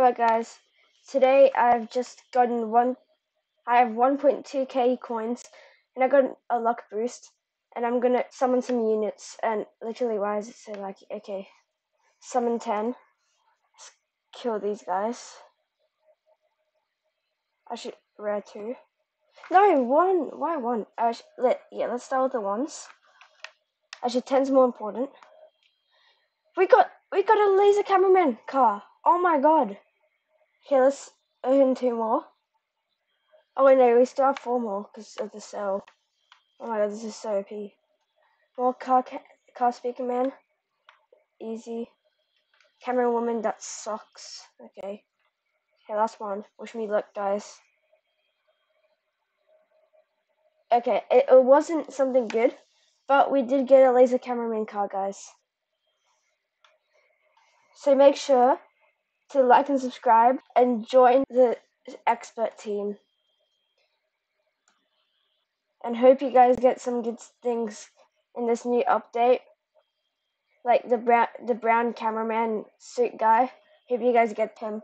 Hello guys, today I've just gotten one, I have 1.2k coins and I got a luck boost and I'm gonna summon some units and literally why does it say like, okay, summon 10, Let's kill these guys. I should, rare 2. No, 1, why 1? I should, let, yeah, let's start with the ones. Actually 10's more important. We got, we got a laser cameraman car. Oh my god. Okay, let's earn two more. Oh wait, no, we still have four more because of the cell. Oh my god, this is so OP. More car, car speaker man. Easy. Camera woman, that sucks. Okay. Okay, last one. Wish me luck, guys. Okay, it, it wasn't something good, but we did get a laser cameraman car, guys. So make sure to like and subscribe and join the expert team. And hope you guys get some good things in this new update. Like the brown the brown cameraman suit guy. Hope you guys get him.